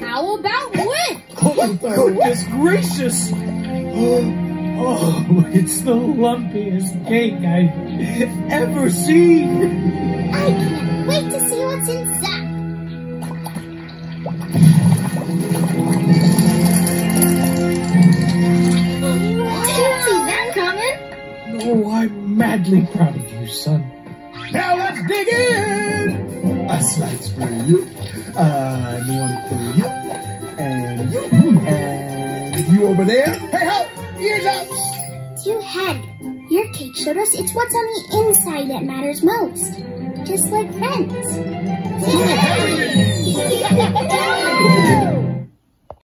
How about with? Oh, goodness gracious! Oh, oh, it's the lumpiest cake I've ever seen. I can't wait to see what's inside. Didn't see that coming. Oh, I'm madly proud of you, son. Now let's dig in! Slice for you, uh, for you, and you, and you over there. Hey, help! Ears up! Dear Head, your cake showed us it's what's on the inside that matters most. Just like friends.